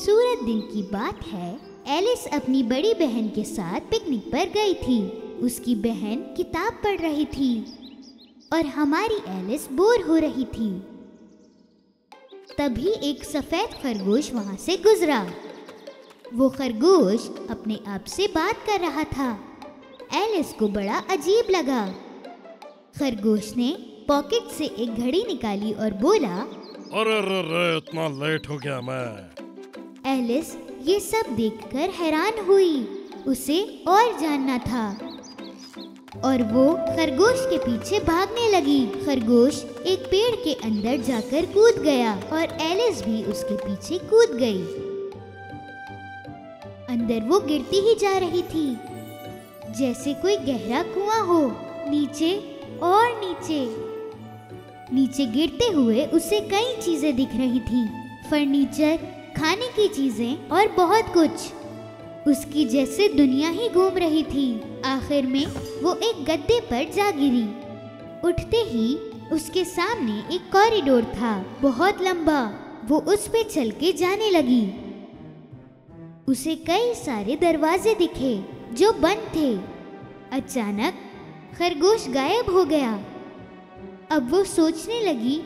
खूबसूरत दिन की बात है। एलिस अपनी बड़ी बहन के साथ पिकनिक पर गई थी। उसकी बहन किताब पढ़ रही थी और हमारी एलिस बोर हो रही थी। तभी एक सफ़ेद खरगोश वहाँ से गुजरा। वो खरगोश अपने आप से बात कर रहा था। एलिस को बड़ा अजीब लगा। खरगोश ने पॉकेट से एक घड़ी निकाली और बोला, अरे रे रे इतना लेट हो गया मैं। एलिस ये सब देखकर हैरान हुई। उसे और जानना था। और वो खरगोश के पीछे भागने लगी। खरगोश एक पेड़ के अंदर जाकर कूद गया और एलिस भी उसके पीछे कूद गई। अंदर वो गिरती ही जा रही थी। जैसे कोई गहरा कुआँ हो, नीचे और नीचे। नीचे गिरते हुए उसे कई चीज़ें दिख रही थी। फर्नीचर खाने की चीज़ें और बहुत कुछ। उसकी जैसे दुनिया ही घूम रही थी। आखिर में वो एक गद्दे पर जा गिरी। उठते ही उसके सामने एक कॉरिडोर था। बहुत लंबा। वो उस पे चल के जाने लगी। उसे कई सारे दरवाजे दिखे जो बंद थे। अचानक खरगोश गायब हो गया। अब वो सोचने लगी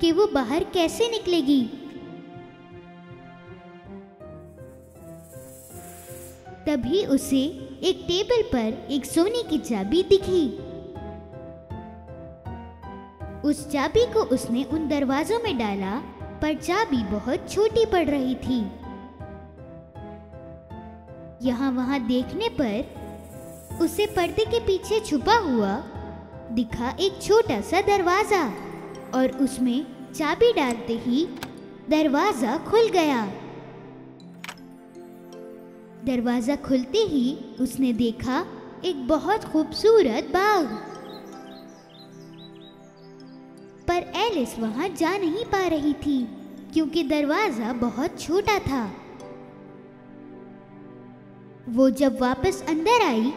कि वो बाहर कैसे निकलेगी। तभी उसे एक टेबल पर एक सोने की चाबी दिखी। उस चाबी को उसने उन दरवाजों में डाला, पर चाबी बहुत छोटी पड़ रही थी। यहाँ वहाँ देखने पर उसे पर्दे के पीछे छुपा हुआ दिखा एक छोटा सा दरवाज़ा, और उसमें चाबी डालते ही दरवाज़ा खुल गया। दरवाज़ा खुलते ही उसने देखा एक बहुत खूबसूरत बाग। पर एलिस वहाँ जा नहीं पा रही थी, क्योंकि दरवाज़ा बहुत छोटा था। वो जब वापस अंदर आई,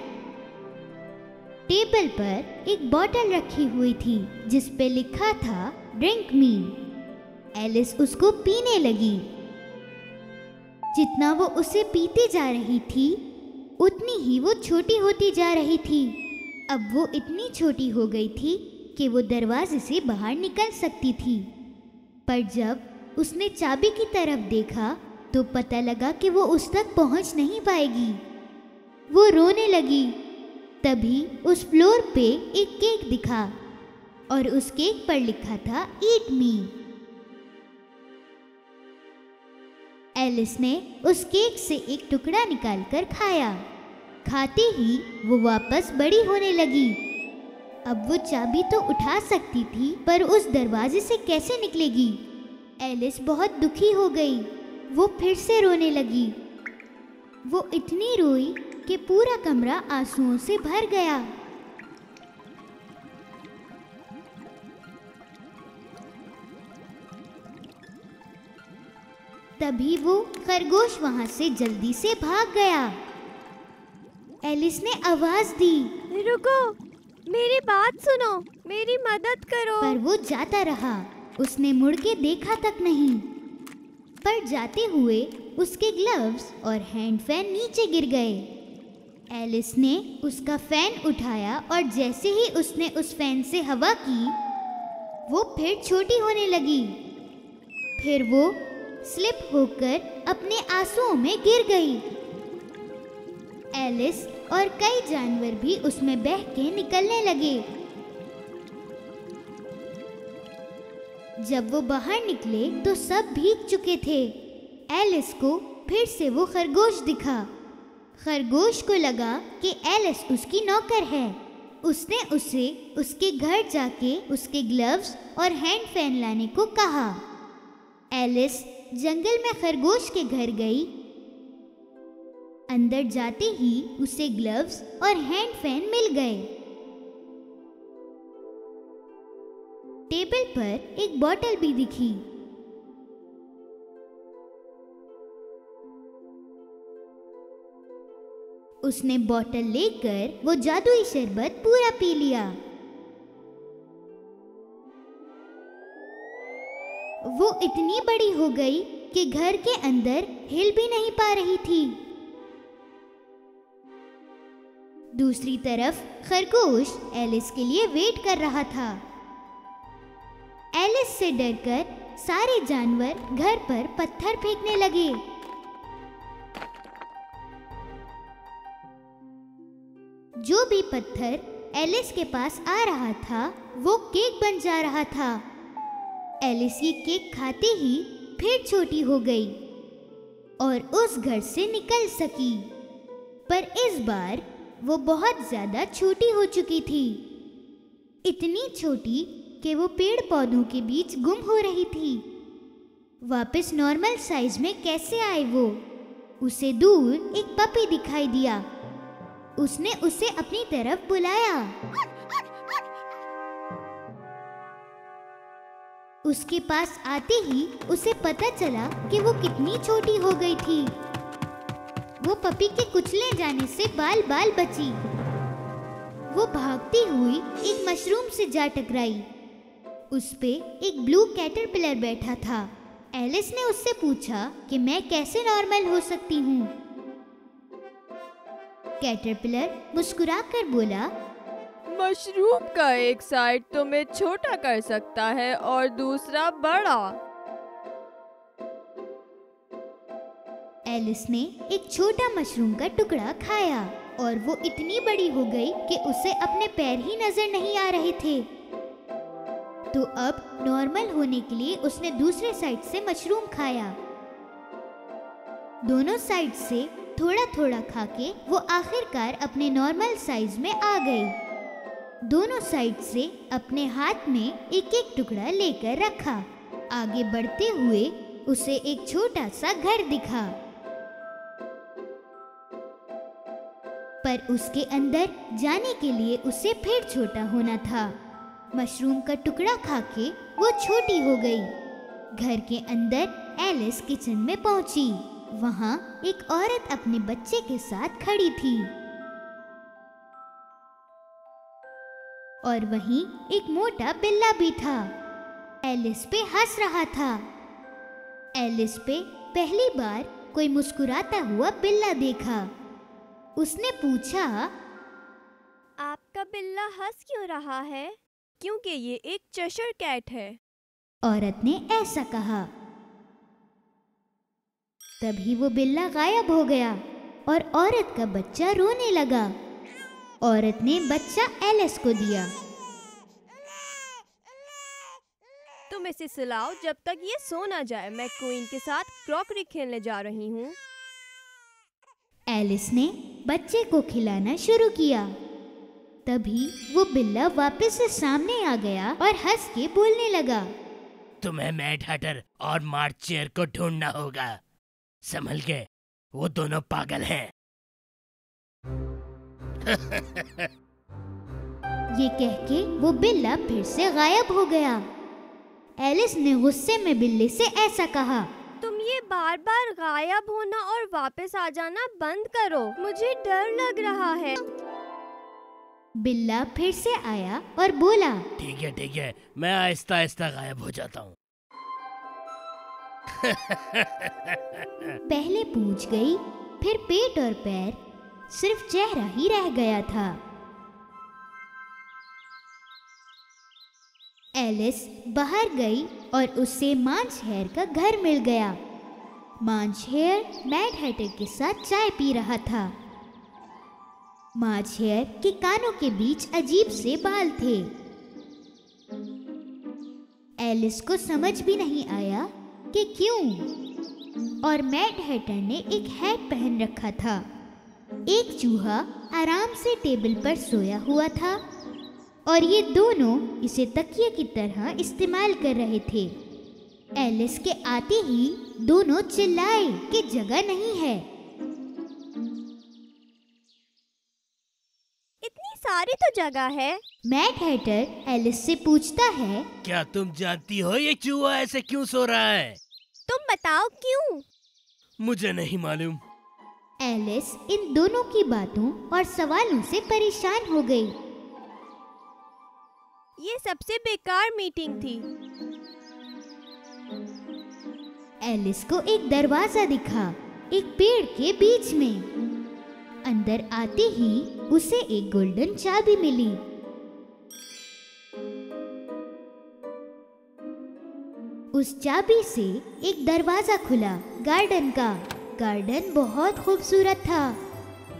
टेबल पर एक बोतल रखी हुई थी, जिस पे लिखा था ड्रिंक मी एलिस उसको पीने लगी। जितना वो उसे पीती जा रही थी, उतनी ही वो छोटी होती जा रही थी। अब वो इतनी छोटी हो गई थी कि वो दरवाजे से बाहर निकल सकती थी। पर जब उसने चाबी की तरफ़ देखा तो पता लगा कि वो उस तक पहुँच नहीं पाएगी। वो रोने लगी। तभी उस फ्लोर पे एक केक दिखा, और उस केक पर लिखा था, ईट मी। एलिस ने उस केक से एक टुकड़ा निकालकर खाया। खाते ही वो वापस बड़ी होने लगी। अब वो चाबी तो उठा सकती थी, पर उस दरवाजे से कैसे निकलेगी? एलिस बहुत दुखी हो गई। वो फिर से रोने लगी। वो इतनी रोई कि पूरा कमरा आंसुओं से भर गया। तभी वो खरगोश वहाँ से जल्दी से भाग गया। एलिस ने आवाज़ दी। रुको मेरी बात सुनो मेरी मदद करो। पर वो जाता रहा। उसने मुड़ के देखा तक नहीं। पर जाते हुए उसके ग्लव्स और हैंड फ़ैन नीचे गिर गए। एलिस ने उसका फ़ैन उठाया और जैसे ही उसने उस फ़ैन से हवा की वो फिर छोटी होने लगी। फिर वो स्लिप होकर अपने आंसुओं में गिर गई। एलिस और कई जानवर भी उसमें बह के निकलने लगे। जब वो बाहर निकले तो सब भीग चुके थे। एलिस को फिर से वो खरगोश दिखा। खरगोश को लगा कि एलिस उसकी नौकर है। उसने उसे उसके घर जाके उसके ग्लव्स और हैंड फ़ैन लाने को कहा। एलिस जंगल में खरगोश के घर गई। अंदर जाते ही उसे ग्लव्स और हैंड फ़ैन मिल गए। टेबल पर एक बोतल भी दिखी। उसने बोतल लेकर वो जादुई शरबत पूरा पी लिया। वो इतनी बड़ी हो गई कि घर के अंदर हिल भी नहीं पा रही थी। दूसरी तरफ़ खरगोश एलिस के लिए वेट कर रहा था। एलिस से डरकर सारे जानवर घर पर पत्थर फेंकने लगे। जो भी पत्थर एलिस के पास आ रहा था, वो केक बन जा रहा था। एलिस ये केक खाते ही फिर छोटी हो गई और उस घर से निकल सकी। पर इस बार वो बहुत ज़्यादा छोटी हो चुकी थी। इतनी छोटी कि वो पेड़ पौधों के बीच गुम हो रही थी। वापस नॉर्मल साइज़ में कैसे आए वो? उसे दूर एक पपी दिखाई दिया। उसने उसे अपनी तरफ़ बुलाया। उसके पास आते ही उसे पता चला कि वो कितनी छोटी हो गई थी। वो पपी के कुचले जाने से बाल बाल बची। वो भागती हुई एक मशरूम से जा टकराई। उस पे एक ब्लू कैटरपिलर बैठा था। एलिस ने उससे पूछा कि मैं कैसे नॉर्मल हो सकती हूँ। कैटरपिलर मुस्कुराकर बोला मशरूम का एक साइड तुम्हें छोटा कर सकता है और दूसरा बड़ा। एलिस ने एक छोटा मशरूम का टुकड़ा खाया और वो इतनी बड़ी हो गई कि उसे अपने पैर ही नज़र नहीं आ रहे थे। तो अब नॉर्मल होने के लिए उसने दूसरे साइड से मशरूम खाया। दोनों साइड से थोड़ा थोड़ा खा के वो आखिरकार अपने नॉर्मल साइज़ में आ गई। दोनों साइड से अपने हाथ में एक एक टुकड़ा लेकर रखा। आगे बढ़ते हुए उसे एक छोटा सा घर दिखा। पर उसके अंदर जाने के लिए उसे फिर छोटा होना था। मशरूम का टुकड़ा खा के वो छोटी हो गई। घर के अंदर एलिस किचन में पहुँची। वहाँ एक औरत अपने बच्चे के साथ खड़ी थी। और वहीं एक मोटा बिल्ला भी था। एलिस पे हंस रहा था। एलिस पे पहली बार कोई मुस्कुराता हुआ बिल्ला देखा। उसने पूछा आपका बिल्ला हंस क्यों रहा है? क्योंकि ये एक चशर कैट है। औरत ने ऐसा कहा। तभी वो बिल्ला गायब हो गया और औरत का बच्चा रोने लगा। औरत ने बच्चा एलिस को दिया। तुम इसे सुलाओ जब तक ये सो ना जाए। मैं क्वीन के साथ क्रॉकरी खेलने जा रही हूँ। एलिस ने बच्चे को खिलाना शुरू किया। तभी वो बिल्ला वापस से सामने आ गया और हंस के बोलने लगा। तुम्हें मैट हटर और मार्च चेयर को ढूंढना होगा। संभल के वो दोनों पागल हैं। ये कह के वो बिल्ला फिर से गायब हो गया। एलिस ने गुस्से में बिल्ली से ऐसा कहा तुम ये बार बार गायब होना और वापस आ जाना बंद करो। मुझे डर लग रहा है। बिल्ला फिर से आया और बोला ठीक है ठीक है मैं आहिस्ता आहिस्ता गायब हो जाता हूँ। पहले पूछ गई फिर पेट और पैर सिर्फ़ चेहरा ही रह गया था। एलिस बाहर गई और उससे मांझ हेयर का घर मिल गया। मांझ हेयर मैड हैटर के साथ चाय पी रहा था। मांझ हेयर के कानों के बीच अजीब से बाल थे। एलिस को समझ भी नहीं आया कि क्यों, और मैड हैटर ने एक हैट पहन रखा था। एक चूहा आराम से टेबल पर सोया हुआ था और ये दोनों इसे तकिए की तरह इस्तेमाल कर रहे थे। एलिस के आते ही दोनों चिल्लाए कि जगह नहीं है। इतनी सारी तो जगह है। मैट हैटर एलिस से पूछता है क्या तुम जानती हो ये चूहा ऐसे क्यों सो रहा है? तुम बताओ क्यों? मुझे नहीं मालूम। एलिस इन दोनों की बातों और सवालों से परेशान हो गई। ये सबसे बेकार मीटिंग थी। एलिस को एक दरवाज़ा दिखा एक पेड़ के बीच में। अंदर आते ही उसे एक गोल्डन चाबी मिली। उस चाबी से एक दरवाज़ा खुला गार्डन का। गार्डन बहुत खूबसूरत था।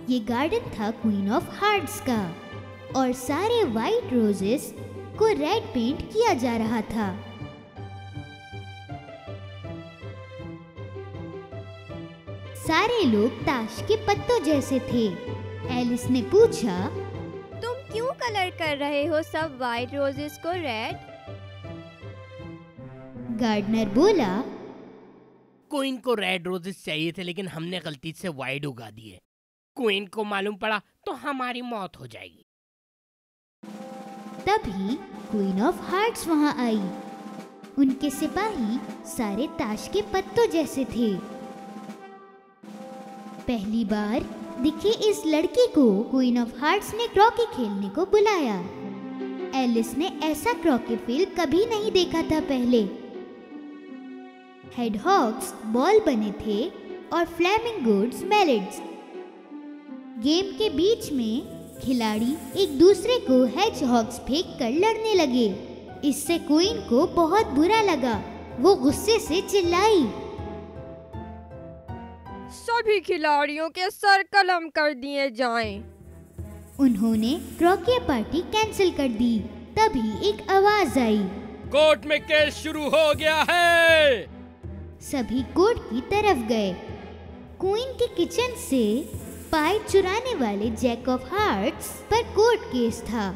ये गार्डन था क्वीन ऑफ़ हार्ट्स का और सारे वाइट रोजेस को रेड पेंट किया जा रहा था। सारे लोग ताश के पत्तों जैसे थे। एलिस ने पूछा तुम क्यों कलर कर रहे हो सब वाइट रोजेस को रेड गार्डनर बोला क्वीन को रेड रोजेस चाहिए थे, लेकिन हमने गलती से वाइट उगा दिए क्वीन को मालूम पड़ा तो हमारी मौत हो जाएगी। तभी क्वीन ऑफ़ हार्ट्स वहाँ आई। उनके सिपाही सारे ताश के पत्तों जैसे थे। पहली बार दिखे इस लड़की को क्वीन ऑफ़ हार्ट्स ने क्रॉकी खेलने को बुलाया। एलिस ने ऐसा क्रॉकी फील कभी नहीं देखा था पहले। हेडहॉग्स बॉल बने थे और फ्लैमिंगोड्स मैलेट्स गेम के बीच में खिलाड़ी एक दूसरे को हेजहॉग्स फेंक कर लड़ने लगे। इससे क्वीन को बहुत बुरा लगा। वो गुस्से से चिल्लाई। सभी खिलाड़ियों के सर कलम कर दिए जाएँ। उन्होंने क्रॉकिया पार्टी कैंसिल कर दी। तभी एक आवाज़ आई। कोर्ट में केस शुरू हो गया है। सभी कोर्ट की तरफ़ गए। क्वीन के किचन से पाई चुराने वाले जैक ऑफ़ हार्ट्स पर कोर्ट केस था।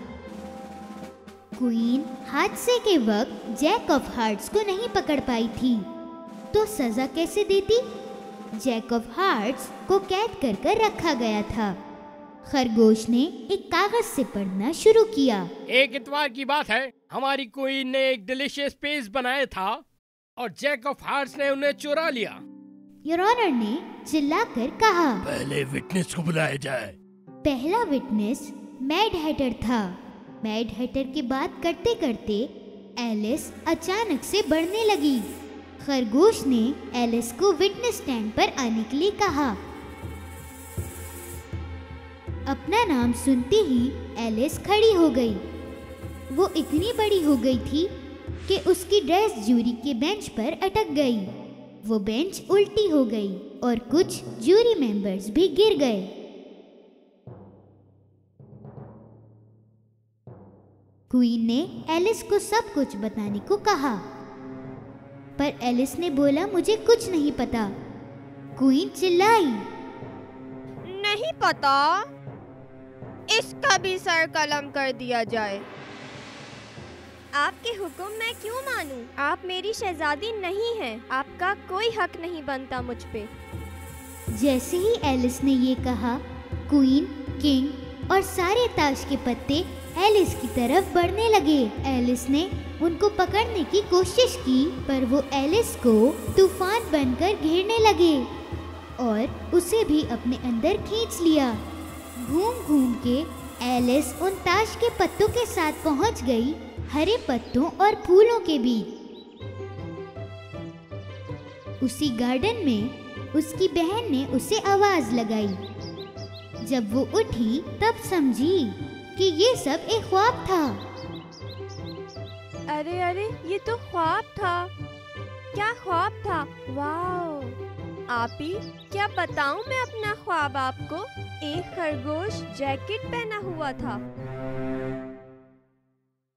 क्वीन हादसे के वक्त जैक ऑफ़ हार्ट्स को नहीं पकड़ पाई थी। तो सजा कैसे देती? जैक ऑफ़ हार्ट्स को कैद कर कर रखा गया था। खरगोश ने एक कागज़ से पढ़ना शुरू किया। एक इतवार की बात है। हमारी क्वीन ने एक डिलीशियस पेस्ट बनाया था। और जैक ऑफ़ हार्ट्स ने उन्हें चुरा लिया। योर ऑनर ने चिल्लाकर कहा पहले विटनेस को बुलाया जाए। पहला विटनेस मैड हैटर था। मैड हैटर की बात करते करते एलिस अचानक से बढ़ने लगी। खरगोश ने एलिस को विटनेस स्टैंड पर आने के लिए कहा। अपना नाम सुनते ही एलिस खड़ी हो गई। वो इतनी बड़ी हो गई थी कि उसकी ड्रेस जूरी के बेंच पर अटक गई। वो बेंच उल्टी हो गई और कुछ जूरी मेंबर्स भी गिर गए। क्वीन ने एलिस को सब कुछ बताने को कहा। पर एलिस ने बोला, मुझे कुछ नहीं पता। क्वीन चिल्लाई। नहीं पता। इसका भी सर कलम कर दिया जाए। आपके हुक्म मैं क्यों मानूं? आप मेरी शहजादी नहीं हैं। आपका कोई हक नहीं बनता मुझ पे जैसे ही एलिस ने ये कहा, क्वीन, किंग और सारे ताश के पत्ते एलिस की तरफ़ बढ़ने लगे एलिस ने उनको पकड़ने की कोशिश की, पर वो एलिस को तूफ़ान बनकर घेरने लगे और उसे भी अपने अंदर खींच लिया घूम घूम के एलिस उन ताश के पत्तों के साथ पहुँच गई हरे पत्तों और फूलों के बीच। उसी गार्डन में उसकी बहन ने उसे आवाज़ लगाई। जब वो उठी, तब समझी कि ये सब एक ख्वाब था। अरे अरे, ये तो ख्वाब था। क्या ख्वाब था? वाह आप ही क्या बताऊँ मैं अपना ख्वाब आपको? एक खरगोश जैकेट पहना हुआ था।